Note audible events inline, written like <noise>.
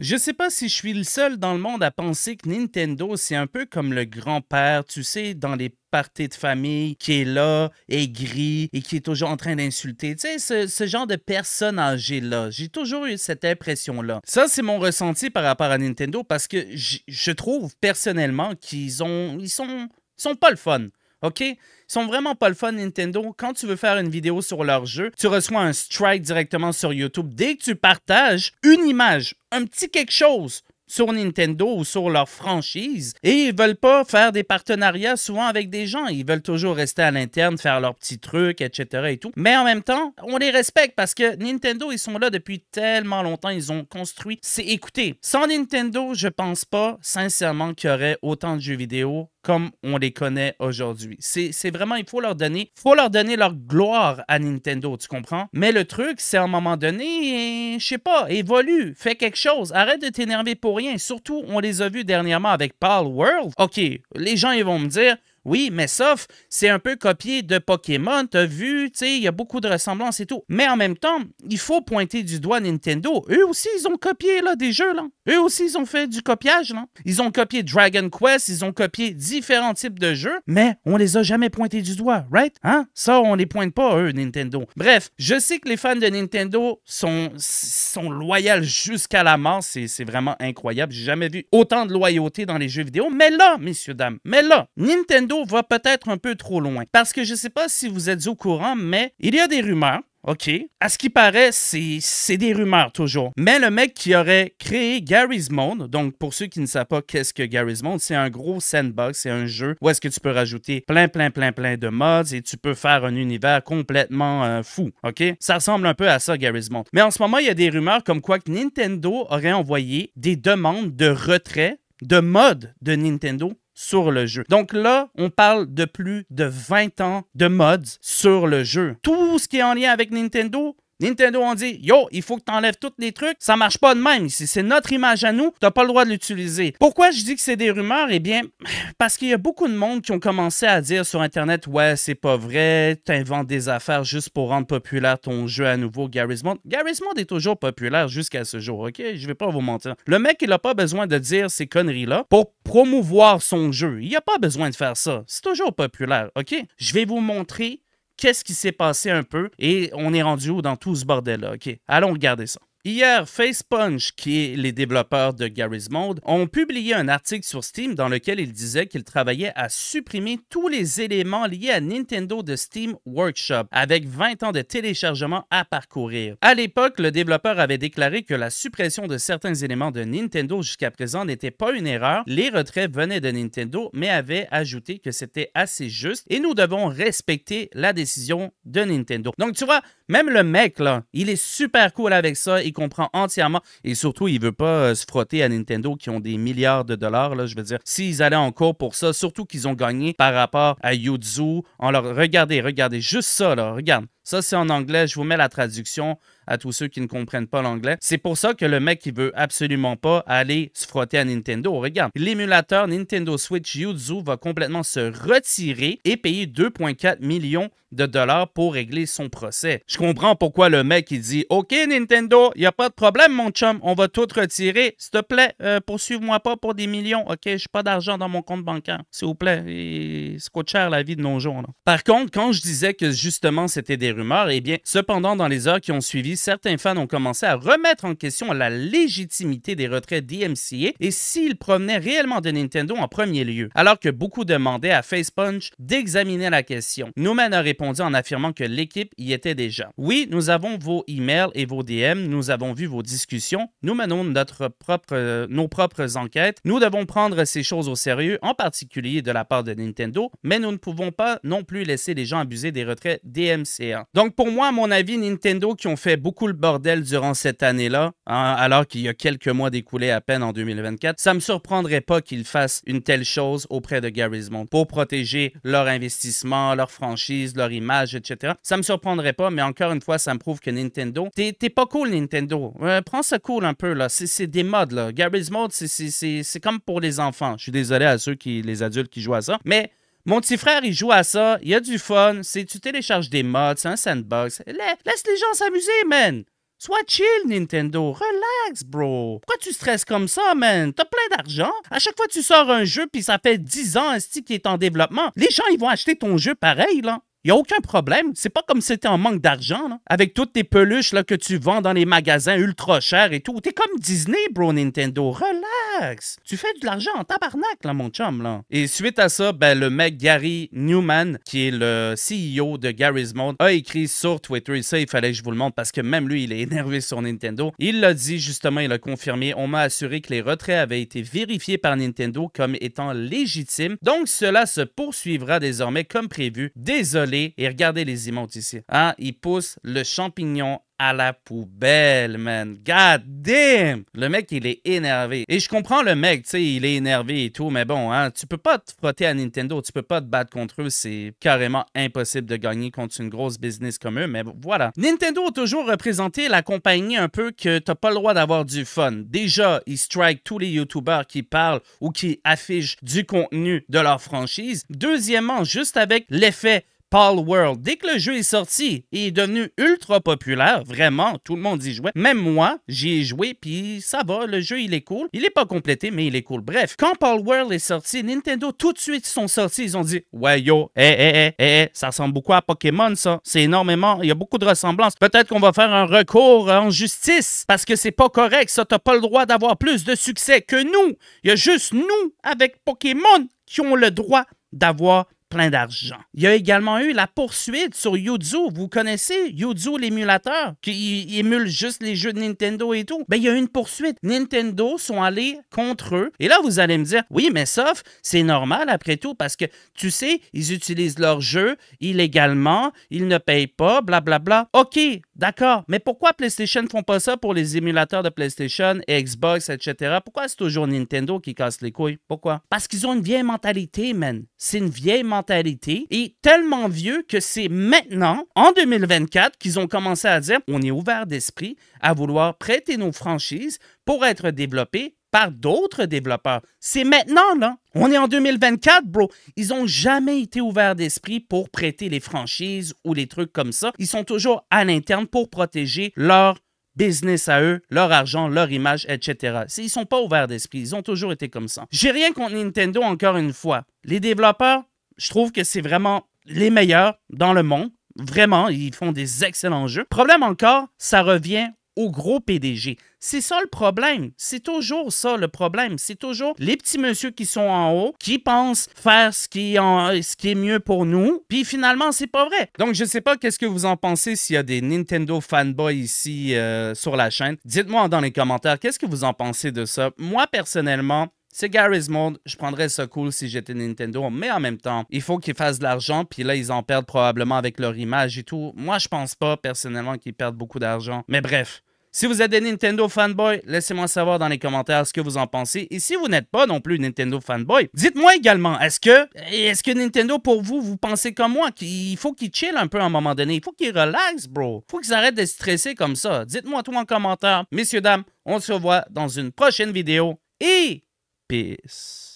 Je sais pas si je suis le seul dans le monde à penser que Nintendo, c'est un peu comme le grand-père, tu sais, dans les parties de famille, qui est là, aigri et qui est toujours en train d'insulter. Tu sais, ce, genre de personne âgée-là. J'ai toujours eu cette impression-là. Ça, c'est mon ressenti par rapport à Nintendo parce que je trouve personnellement qu'ils ont. Ils sont. Ils sont pas le fun. OK? Ils sont vraiment pas le fun, Nintendo. Quand tu veux faire une vidéo sur leur jeu, tu reçois un strike directement sur YouTube. Dès que tu partages une image, un petit quelque chose sur Nintendo ou sur leur franchise, et ils veulent pas faire des partenariats souvent avec des gens. Ils veulent toujours rester à l'interne, faire leurs petits trucs, etc. et. Mais en même temps, on les respecte parce que Nintendo, ils sont là depuis tellement longtemps. Ils ont construit. C'est écoutez, sans Nintendo, je pense pas sincèrement qu'il y aurait autant de jeux vidéo comme on les connaît aujourd'hui. C'est vraiment, il faut leur donner, faut leur donner leur gloire à Nintendo, tu comprends? Mais le truc, c'est à un moment donné, je sais pas, évolue, fais quelque chose, arrête de t'énerver pour rien. Surtout, on les a vus dernièrement avec Pal World. OK, les gens, ils vont me dire, oui, mais sauf, c'est un peu copié de Pokémon, t'as vu, tu sais, il y a beaucoup de ressemblances et tout. Mais en même temps, il faut pointer du doigt Nintendo. Eux aussi, ils ont copié là, des jeux, là. Eux aussi, ils ont fait du copiage, là. Ils ont copié Dragon Quest, ils ont copié différents types de jeux, mais on les a jamais pointés du doigt, right? Hein? Ça, on les pointe pas, eux, Nintendo. Bref, je sais que les fans de Nintendo sont, sont loyaux jusqu'à la mort. C'est c'est vraiment incroyable. J'ai jamais vu autant de loyauté dans les jeux vidéo. Mais là, messieurs, dames, mais là, Nintendo va peut-être un peu trop loin. Parce que je sais pas si vous êtes au courant, mais il y a des rumeurs OK? À ce qui paraît, c'est des rumeurs toujours. Mais le mec qui aurait créé Garry's Mode, donc pour ceux qui ne savent pas qu'est-ce que Garry's Mode, c'est un gros sandbox, c'est un jeu où est-ce que tu peux rajouter plein, plein, plein, plein de mods et tu peux faire un univers complètement euh, fou. OK? Ça ressemble un peu à ça, Garry's Mode. Mais en ce moment, il y a des rumeurs comme quoi que Nintendo aurait envoyé des demandes de retrait de mods de Nintendo sur le jeu. Donc là, on parle de plus de 20 ans de mods sur le jeu. Tout ce qui est en lien avec Nintendo, Nintendo ont dit Yo, il faut que tu enlèves tous les trucs. Ça marche pas de même. ici. C'est notre image à nous. T'as pas le droit de l'utiliser. Pourquoi je dis que c'est des rumeurs? Eh bien, parce qu'il y a beaucoup de monde qui ont commencé à dire sur Internet Ouais, c'est pas vrai. T'inventes des affaires juste pour rendre populaire ton jeu à nouveau, Garry's Mod. Est toujours populaire jusqu'à ce jour, ok? Je vais pas vous mentir. Le mec, il a pas besoin de dire ces conneries-là pour promouvoir son jeu. Il a pas besoin de faire ça. C'est toujours populaire, ok? Je vais vous montrer qu'est-ce qui s'est passé un peu et on est rendu où dans tout ce bordel-là? OK, allons regarder ça. Hier, FacePunch, qui est les développeurs de Garry's Mode, ont publié un article sur Steam dans lequel ils disaient qu'ils travaillaient à supprimer tous les éléments liés à Nintendo de Steam Workshop, avec 20 ans de téléchargement à parcourir. À l'époque, le développeur avait déclaré que la suppression de certains éléments de Nintendo jusqu'à présent n'était pas une erreur, les retraits venaient de Nintendo, mais avait ajouté que c'était assez juste et nous devons respecter la décision de Nintendo. Donc tu vois, même le mec là, il est super cool avec ça, il comprend entièrement et surtout il veut pas euh, se frotter à Nintendo qui ont des milliards de dollars là, je veux dire. S'ils allaient en cours pour ça, surtout qu'ils ont gagné par rapport à Yuzu, en leur regardez, regardez juste ça là, regarde. Ça c'est en anglais, je vous mets la traduction à tous ceux qui ne comprennent pas l'anglais. C'est pour ça que le mec, il veut absolument pas aller se frotter à Nintendo. Regarde, l'émulateur Nintendo Switch Yuzu va complètement se retirer et payer 2,4 millions de dollars pour régler son procès. Je comprends pourquoi le mec, il dit OK, Nintendo, il n'y a pas de problème, mon chum, on va tout retirer. S'il te plaît, euh, poursuive-moi pas pour des millions. OK, je n'ai pas d'argent dans mon compte bancaire. S'il vous plaît, Et ça coûte cher la vie de nos jours. Par contre, quand je disais que justement c'était des eh bien, cependant, dans les heures qui ont suivi, certains fans ont commencé à remettre en question la légitimité des retraits DMCA et s'ils provenaient réellement de Nintendo en premier lieu. Alors que beaucoup demandaient à FacePunch d'examiner la question. Newman a répondu en affirmant que l'équipe y était déjà. Oui, nous avons vos emails et vos DM, nous avons vu vos discussions, nous menons notre propre, nos propres enquêtes, nous devons prendre ces choses au sérieux, en particulier de la part de Nintendo, mais nous ne pouvons pas non plus laisser les gens abuser des retraits DMCA. Donc pour moi, à mon avis, Nintendo qui ont fait beaucoup le bordel durant cette année-là, hein, alors qu'il y a quelques mois d'écoulés à peine en 2024, ça me surprendrait pas qu'ils fassent une telle chose auprès de Garry's Mod pour protéger leur investissement, leur franchise, leur image, etc. Ça me surprendrait pas, mais encore une fois, ça me prouve que Nintendo, t'es pas cool, Nintendo. Euh, prends ça cool un peu, là. C'est- des modes, là. Garry's Mode, c'est comme pour les enfants. Je suis désolé à ceux qui, les adultes qui jouent à ça, mais mon petit frère, il joue à ça, il y a du fun, c'est tu télécharges des mods, c'est un sandbox. La- Laisse les gens s'amuser, man. Sois chill, Nintendo. Relax, bro. Pourquoi tu stresses comme ça, man? T'as plein d'argent. À chaque fois que tu sors un jeu, puis ça fait 10 ans, qu'il est en développement, les gens, ils vont acheter ton jeu pareil, là. Il n'y a aucun problème. C'est pas comme si c'était en manque d'argent, Avec toutes tes peluches là, que tu vends dans les magasins ultra chers et tout. T'es comme Disney, bro, Nintendo. Relax. Tu fais de l'argent en tabarnak, là, mon chum, là. Et suite à ça, ben, le mec Gary Newman, qui est le CEO de Gary's Mode, a écrit sur Twitter, et ça, il fallait que je vous le montre parce que même lui, il est <laughs> énervé sur Nintendo. Il l'a dit, justement, il a confirmé. On m'a assuré que les retraits avaient été vérifiés par Nintendo comme étant légitimes. Donc, cela se poursuivra désormais comme prévu. Désolé et regardez les emotes ici. Hein? Il pousse le champignon à la poubelle, man. God damn! Le mec, il est énervé. Et je comprends le mec, tu sais, il est énervé et tout, mais bon, hein, tu peux pas te frotter à Nintendo, tu peux pas te battre contre eux, c'est carrément impossible de gagner contre une grosse business comme eux, mais voilà. Nintendo a toujours représenté la compagnie un peu que t'as pas le droit d'avoir du fun. Déjà, ils strike tous les YouTubers qui parlent ou qui affichent du contenu de leur franchise. Deuxièmement, juste avec l'effet Paul World. Dès que le jeu est sorti, il est devenu ultra populaire, vraiment, tout le monde y jouait. Même moi, j'y ai joué, puis ça va, le jeu il est cool. Il est pas complété, mais il est cool. Bref, quand Paul World est sorti, Nintendo tout de suite sont sortis, ils ont dit Ouais yo, eh eh eh eh, ça ressemble beaucoup à Pokémon ça. C'est énormément, il y a beaucoup de ressemblances. Peut-être qu'on va faire un recours en justice parce que c'est pas correct, ça t'as pas le droit d'avoir plus de succès que nous. Il y a juste nous avec Pokémon qui ont le droit d'avoir plein d'argent. Il y a également eu la poursuite sur Yuzu. Vous connaissez Yuzu, l'émulateur, qui émule juste les jeux de Nintendo et tout? Ben, il y a eu une poursuite. Nintendo sont allés contre eux. Et là, vous allez me dire, oui, mais sauf, c'est normal après tout, parce que, tu sais, ils utilisent leurs jeux illégalement, ils ne payent pas, blablabla. Bla, bla. OK, d'accord. Mais pourquoi PlayStation font pas ça pour les émulateurs de PlayStation, Xbox, etc.? Pourquoi c'est toujours Nintendo qui casse les couilles? Pourquoi? Parce qu'ils ont une vieille mentalité, man. C'est une vieille mentalité mentalité est tellement vieux que c'est maintenant, en 2024, qu'ils ont commencé à dire on est ouvert d'esprit à vouloir prêter nos franchises pour être développées par d'autres développeurs. C'est maintenant, là. On est en 2024, bro. Ils n'ont jamais été ouverts d'esprit pour prêter les franchises ou les trucs comme ça. Ils sont toujours à l'interne pour protéger leur business à eux, leur argent, leur image, etc. Ils sont pas ouverts d'esprit. Ils ont toujours été comme ça. J'ai rien contre Nintendo, encore une fois. Les développeurs, je trouve que c'est vraiment les meilleurs dans le monde. Vraiment, ils font des excellents jeux. Problème encore, ça revient au gros PDG. C'est ça le problème. C'est toujours ça le problème. C'est toujours les petits messieurs qui sont en haut, qui pensent faire ce qui est, ce qui est mieux pour nous, puis finalement, c'est pas vrai. Donc, je sais pas qu'est-ce que vous en pensez s'il y a des Nintendo fanboys ici euh, sur la chaîne. Dites-moi dans les commentaires qu'est-ce que vous en pensez de ça. Moi, personnellement, c'est Gary's Mode, je prendrais ça cool si j'étais Nintendo, mais en même temps, il faut qu'ils fassent de l'argent, puis là, ils en perdent probablement avec leur image et tout. Moi, je pense pas personnellement qu'ils perdent beaucoup d'argent. Mais bref, si vous êtes des Nintendo fanboy, laissez-moi savoir dans les commentaires ce que vous en pensez. Et si vous n'êtes pas non plus Nintendo fanboy, dites-moi également, est-ce que, est-ce que Nintendo, pour vous, vous pensez comme moi, qu'il faut qu'ils chill un peu à un moment donné, il faut qu'ils relaxent, bro. Il faut qu'ils arrêtent de stresser comme ça. Dites-moi tout en commentaire. Messieurs, dames, on se revoit dans une prochaine vidéo. Et Peace.